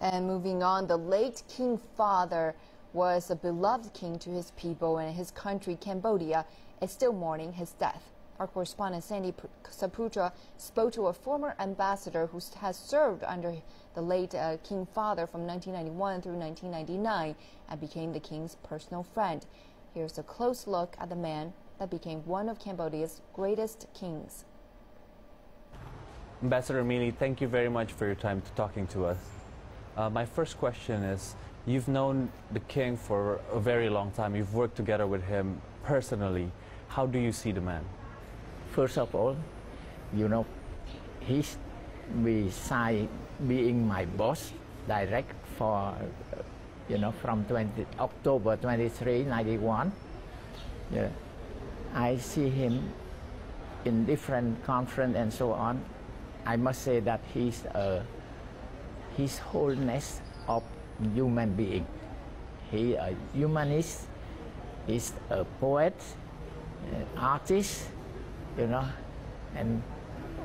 And moving on, the late King Father was a beloved king to his people and his country, Cambodia, is still mourning his death. Our correspondent Sandy Saputra spoke to a former ambassador who has served under the late uh, King Father from 1991 through 1999 and became the king's personal friend. Here's a close look at the man that became one of Cambodia's greatest kings. Ambassador Mili, thank you very much for your time to talking to us. Uh, my first question is, you've known the king for a very long time. You've worked together with him personally. How do you see the man? First of all, you know, he's beside being my boss direct for, you know, from 20, October 23, 91. Yeah. I see him in different conference and so on. I must say that he's a his wholeness of human being. He a humanist, he's a poet, an artist, you know, and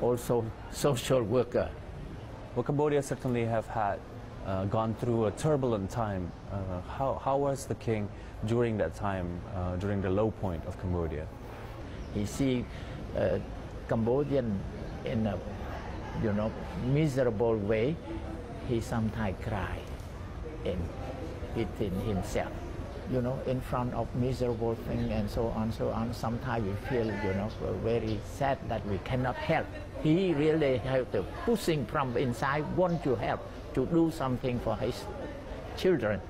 also social worker. Well, Cambodia certainly have had uh, gone through a turbulent time. Uh, how, how was the king during that time, uh, during the low point of Cambodia? He see uh, Cambodian in a you know miserable way. He sometimes cry in within himself you know, in front of miserable thing and so on, so on. Sometimes we feel, you know, very sad that we cannot help. He really have to pushing from inside, want to help to do something for his children.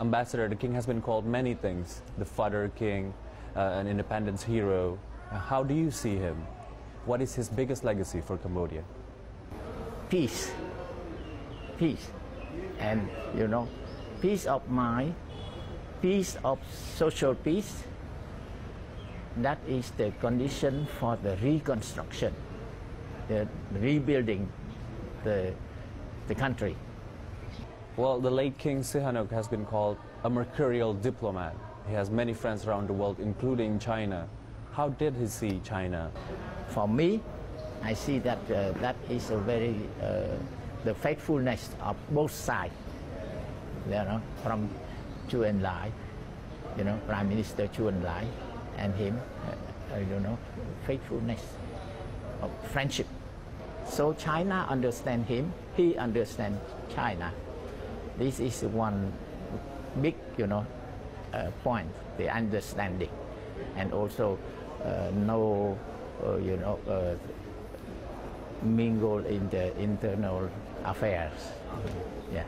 Ambassador, the king has been called many things, the father king, uh, an independence hero. How do you see him? What is his biggest legacy for Cambodia? Peace. Peace. And, you know, peace of mind peace of social peace, that is the condition for the reconstruction, the rebuilding the, the country. Well, the late King Sihanouk has been called a mercurial diplomat. He has many friends around the world, including China. How did he see China? For me, I see that uh, that is a very, uh, the faithfulness of both sides, you know, from Zhou Enlai, you know, Prime Minister Zhou Enlai and him, uh, you know, faithfulness of friendship. So China understand him, he understand China. This is one big, you know, uh, point, the understanding, and also uh, no, uh, you know, uh, mingle in the internal affairs. Yeah.